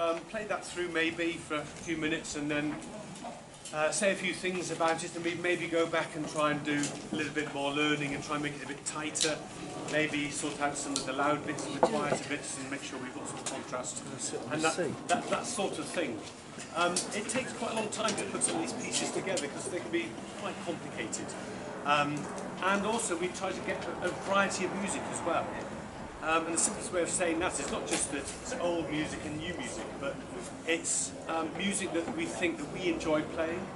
um, play that through maybe for a few minutes and then uh, say a few things about it and we maybe go back and try and do a little bit more learning and try and make it a bit tighter. Maybe sort out some of the loud bits and the quieter bits and make sure we've got some contrast and that, that, that sort of thing. Um, it takes quite a long time to put some of these pieces together because they can be quite complicated. Um, and also we try to get a, a variety of music as well. Um, and the simplest way of saying that is not just that it's old music and new music, but it's um, music that we think that we enjoy playing,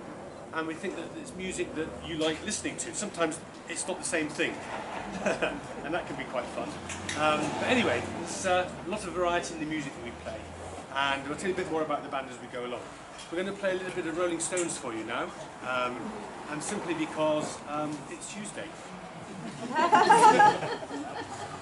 and we think that it's music that you like listening to. Sometimes it's not the same thing, and that can be quite fun. Um, but anyway, there's uh, a lot of variety in the music that we play, and we'll tell you a bit more about the band as we go along. We're going to play a little bit of Rolling Stones for you now, um, and simply because um, it's Tuesday.